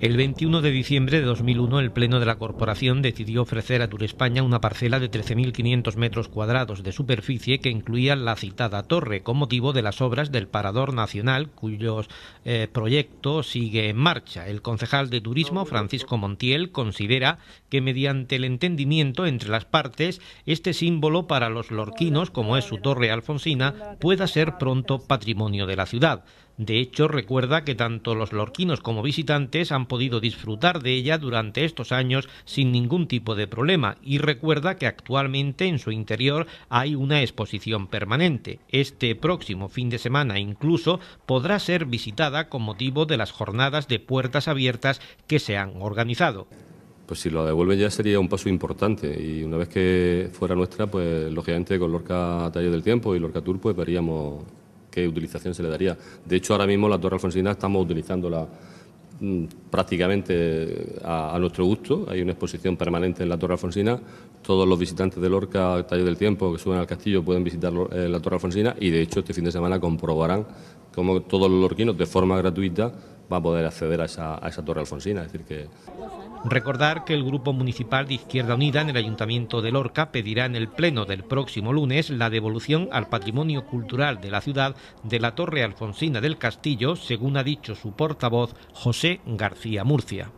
El 21 de diciembre de 2001, el Pleno de la Corporación decidió ofrecer a Turespaña una parcela de 13.500 metros cuadrados de superficie que incluía la citada torre, con motivo de las obras del Parador Nacional, cuyo eh, proyecto sigue en marcha. El concejal de Turismo, Francisco Montiel, considera que mediante el entendimiento entre las partes, este símbolo para los lorquinos, como es su torre alfonsina, pueda ser pronto patrimonio de la ciudad. De hecho, recuerda que tanto los lorquinos como visitantes han podido disfrutar de ella durante estos años sin ningún tipo de problema y recuerda que actualmente en su interior hay una exposición permanente. Este próximo fin de semana incluso podrá ser visitada con motivo de las jornadas de puertas abiertas que se han organizado. Pues si lo devuelven ya sería un paso importante y una vez que fuera nuestra, pues lógicamente con Lorca Taller del Tiempo y Lorca Tour pues veríamos qué utilización se le daría. De hecho, ahora mismo la Torre Alfonsina estamos utilizándola mm, prácticamente a, nuestro gusto. Hay una exposición permanente en la Torre Alfonsina. Todos los visitantes de Lorca, Taller del Tiempo, que suben al castillo, pueden visitar eh, la Torre Alfonsina y, de hecho, este fin de semana comprobarán cómo todos los lorquinos, de forma gratuita, van a poder acceder a esa, a esa Torre Alfonsina. Es decir, que Recordar que el Grupo Municipal de Izquierda Unida en el Ayuntamiento de Lorca pedirá en el Pleno del próximo lunes la devolución al patrimonio cultural de la ciudad de la Torre Alfonsina del Castillo, según ha dicho su portavoz José García Murcia.